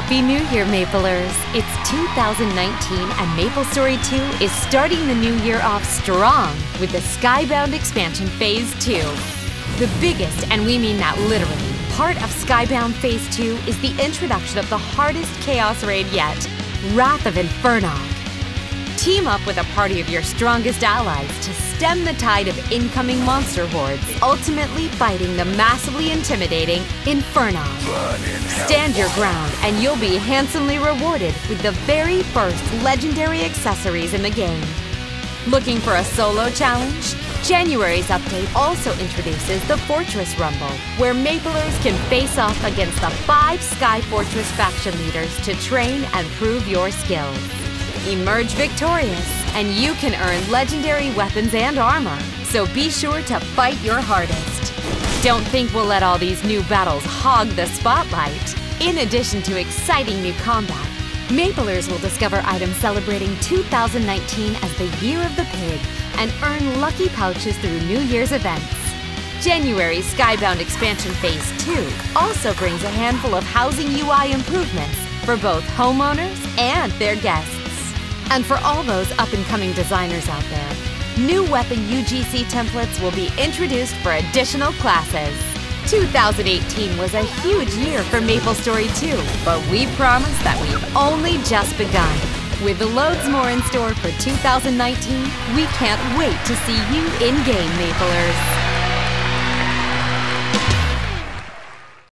Happy New Year, Maplers! It's 2019 and MapleStory 2 is starting the new year off strong with the Skybound expansion Phase 2. The biggest, and we mean that literally, part of Skybound Phase 2 is the introduction of the hardest Chaos Raid yet, Wrath of Infernog. Team up with a party of your strongest allies to stem the tide of incoming monster hordes, ultimately fighting the massively intimidating Infernog. Stand your ground, and you'll be handsomely rewarded with the very first legendary accessories in the game. Looking for a solo challenge? January's update also introduces the Fortress Rumble, where Maplers can face off against the five Sky Fortress faction leaders to train and prove your skills. Emerge victorious, and you can earn legendary weapons and armor, so be sure to fight your hardest. Don't think we'll let all these new battles hog the spotlight. In addition to exciting new combat, Maplers will discover items celebrating 2019 as the Year of the Pig and earn lucky pouches through New Year's events. January's Skybound Expansion Phase 2 also brings a handful of housing UI improvements for both homeowners and their guests. And for all those up and coming designers out there, new weapon UGC templates will be introduced for additional classes. 2018 was a huge year for MapleStory 2, but we promise that we've only just begun. With loads more in store for 2019, we can't wait to see you in game, Maplers.